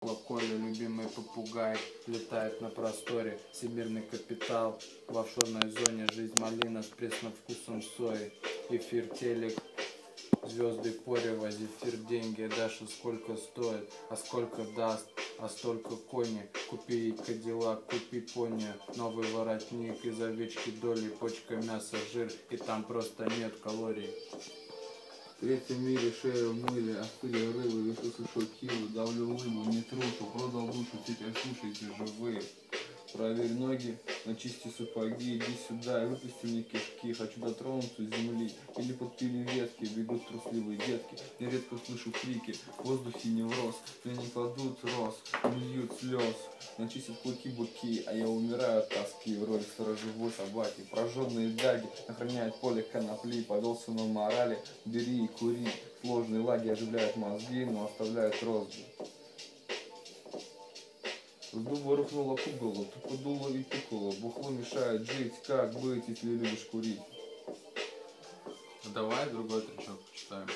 Коля, любимый попугай, летает на просторе. Всемирный капитал в офшорной зоне. Жизнь малина с пресным вкусом сои. Эфир, телек, звезды порева Зефир, деньги, Даша сколько стоит, а сколько даст а столько кони. Купи кадиллак, купи пони. Новый воротник из овечки доли Почка, мясо, жир. И там просто нет калорий третьем мире шею мыли, остыли рыбы, вешу сушок кило, давлю лыбу, не трушу, продал душу, теперь слушайте живые. Проверь ноги, начисти сапоги, иди сюда и выпусти мне кишки. Хочу дотронуться земли или подпили ветки, бегут трусливые детки. Нередко слышу крики, в воздухе не врос, но не льют слез. Начистят клыки буки, а я умираю от тоски в роли сторожевой собаки. Прожженные даги охраняют поле конопли, повел на морали, бери и кури. Сложные лаги оживляют мозги, но оставляют розги. С дуба рухнула пугало, тупо дуло и пукало. Бухло мешает жить, как быть, если любишь курить? Давай другой тречок почитаем